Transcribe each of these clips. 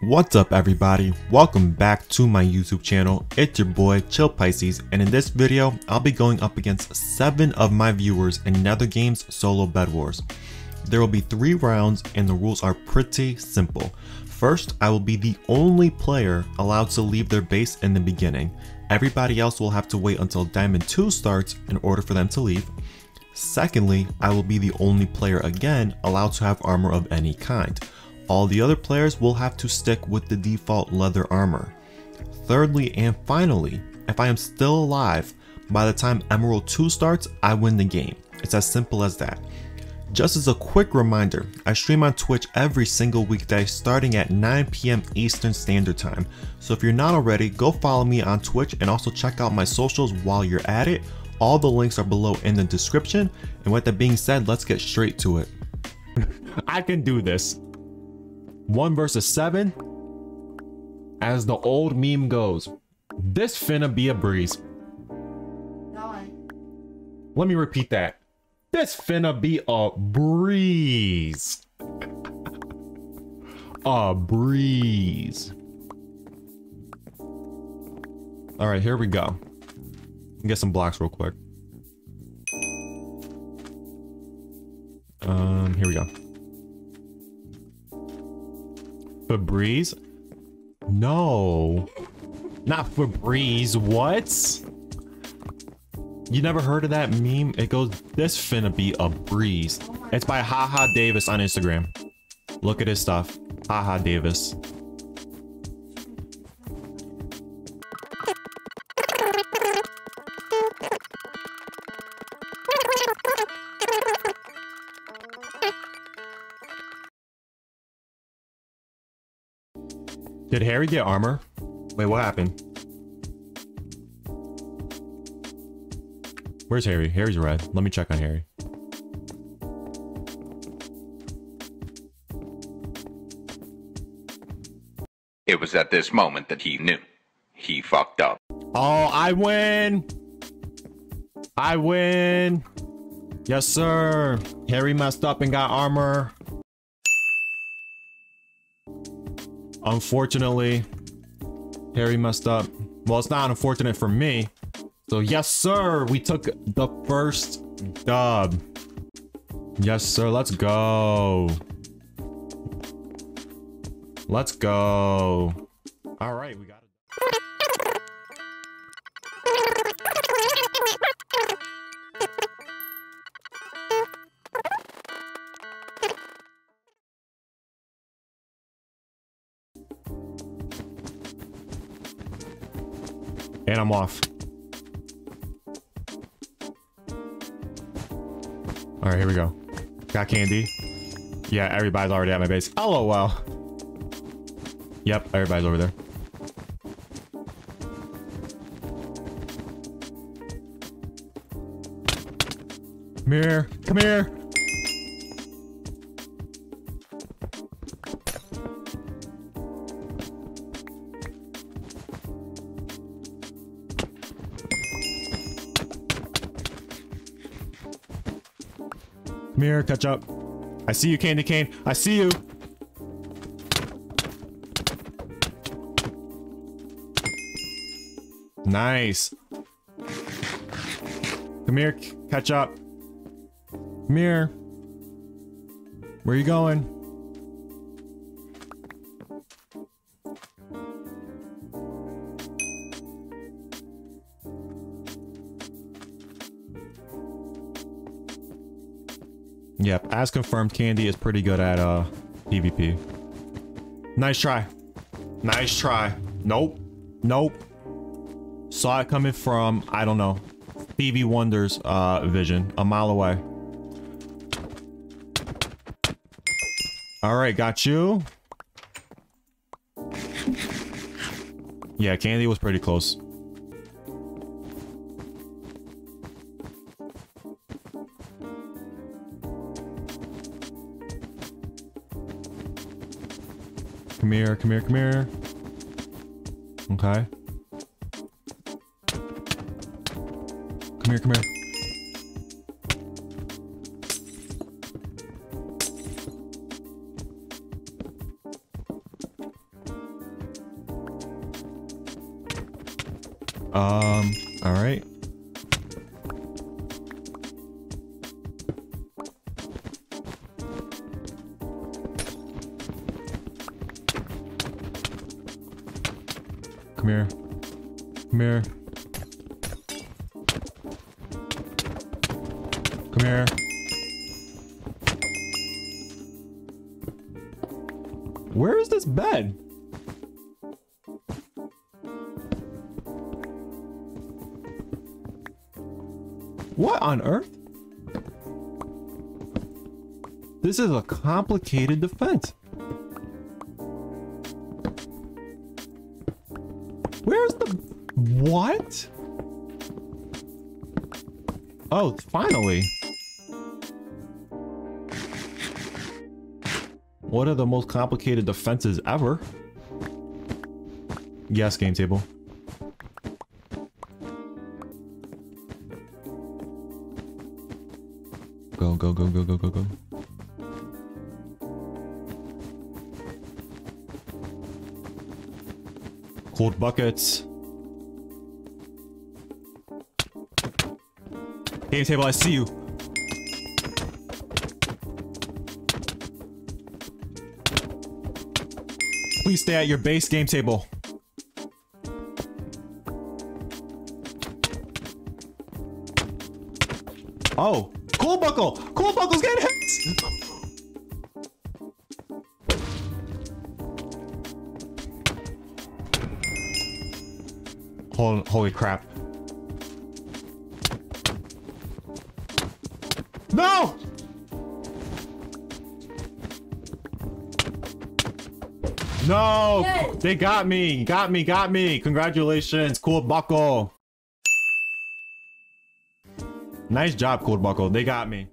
What's up everybody? Welcome back to my YouTube channel. It's your boy Chill Pisces and in this video I'll be going up against 7 of my viewers in Nether Games solo bed wars. There will be 3 rounds and the rules are pretty simple. First, I will be the only player allowed to leave their base in the beginning. Everybody else will have to wait until Diamond 2 starts in order for them to leave. Secondly, I will be the only player again allowed to have armor of any kind. All the other players will have to stick with the default leather armor. Thirdly and finally, if I am still alive, by the time Emerald 2 starts, I win the game. It's as simple as that. Just as a quick reminder, I stream on Twitch every single weekday starting at 9 p.m. Eastern Standard Time. So if you're not already, go follow me on Twitch and also check out my socials while you're at it. All the links are below in the description. And with that being said, let's get straight to it. I can do this. 1 versus 7. As the old meme goes, this finna be a breeze. Let me repeat that. This finna be a breeze. a breeze. All right, here we go. Get some blocks real quick. Um, here we go. Febreze? No. Not Febreze, what? You never heard of that meme? It goes, this finna be a breeze. It's by Haha Davis on Instagram. Look at his stuff. Haha Davis. Did Harry get armor? Wait, what happened? Where's Harry? Harry's red. Let me check on Harry. It was at this moment that he knew. He fucked up. Oh, I win! I win! Yes, sir. Harry messed up and got armor. Unfortunately, Harry messed up. Well, it's not unfortunate for me. So yes, sir, we took the first dub. Yes, sir, let's go. Let's go. All right, we got And I'm off. All right, here we go. Got candy. Yeah, everybody's already at my base. Oh, well. Yep, everybody's over there. Come here. Come here. Come here, catch up. I see you, Candy Cane. I see you. Nice. Come here, catch up. Come here. Where are you going? As confirmed, Candy is pretty good at uh PvP. Nice try. Nice try. Nope. Nope. Saw it coming from, I don't know, Stevie Wonder's uh, vision, a mile away. All right, got you. Yeah, Candy was pretty close. come here, come here, come here. Okay. Come here, come here. Um, all right. Come here. Come here. Come here. Where is this bed? What on earth? This is a complicated defense. Oh, finally. What are the most complicated defenses ever? Yes, game table. Go, go, go, go, go, go, go. Cold buckets. Game table, I see you. Please stay at your base game table. Oh, cool buckle! Cool buckle's getting hit! Holy, holy crap. No! Yes. They got me! Got me, got me! Congratulations, Cool Buckle! Nice job, Cool Buckle. They got me.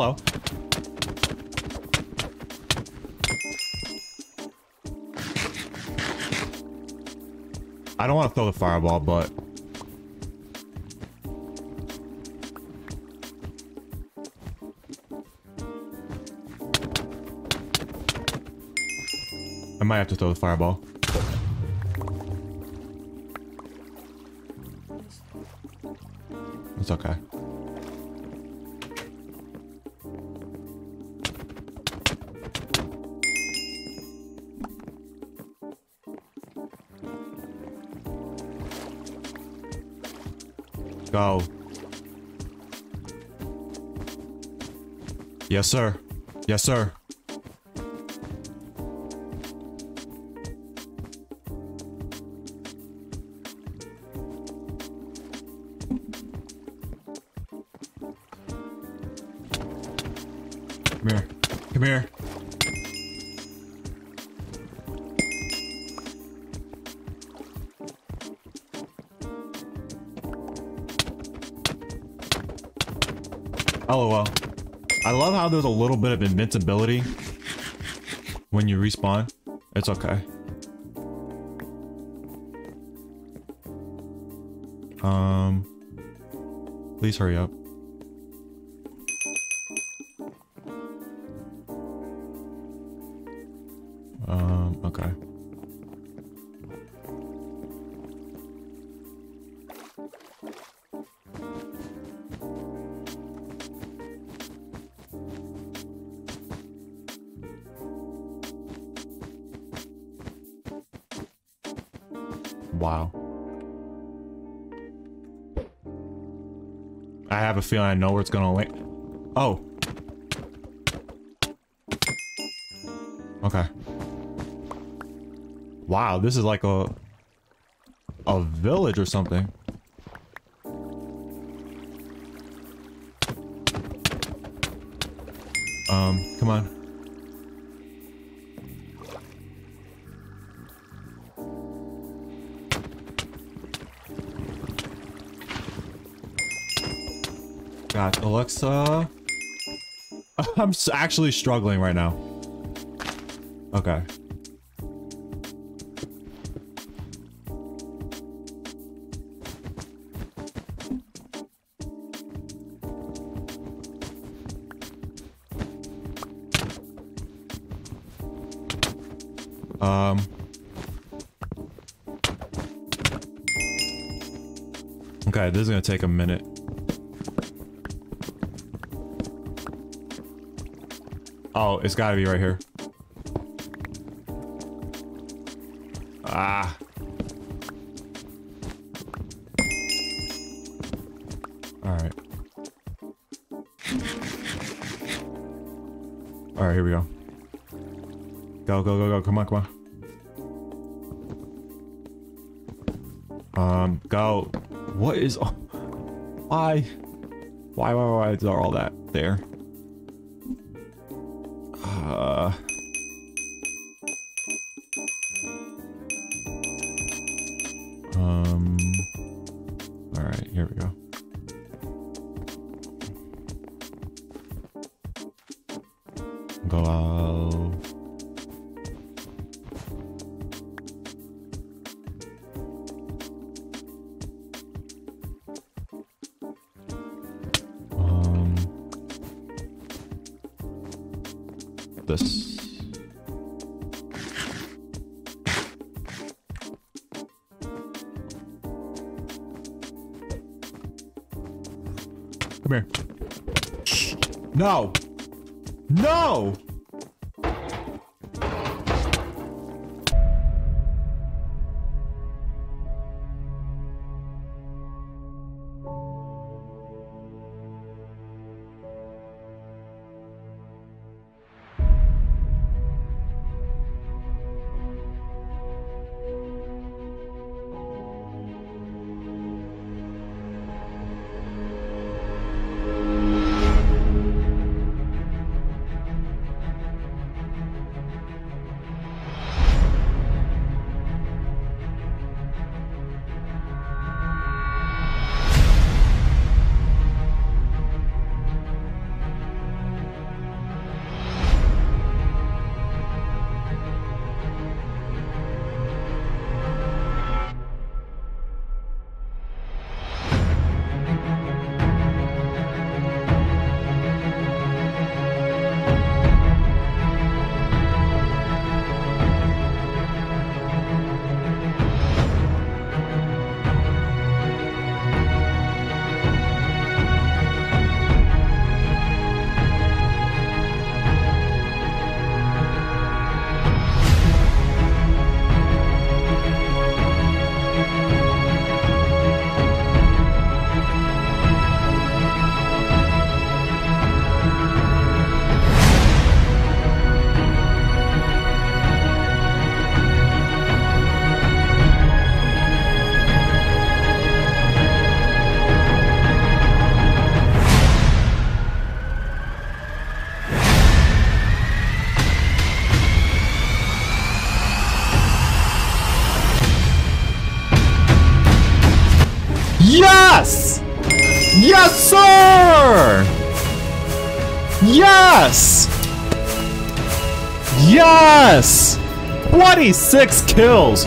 Hello. I don't want to throw the fireball, but... I might have to throw the fireball. It's okay. Go. Yes, sir. Yes, sir. Come here. Come here. LOL. I love how there's a little bit of invincibility when you respawn. It's okay. Um, please hurry up. Um, okay. Wow. I have a feeling I know where it's gonna land. Oh. Okay. Wow, this is like a a village or something. Um, come on. Got Alexa. I'm actually struggling right now. Okay. Um. Okay, this is gonna take a minute. Oh, it's gotta be right here. Ah. Alright. Alright, here we go. Go, go, go, go. Come on, come on. Um, go. What is... Why? Why, why, why is all that there? Uh... Um... Alright, here we go. Go out. No. No. Yes! Yes, sir! Yes! Yes! 26 kills!